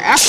after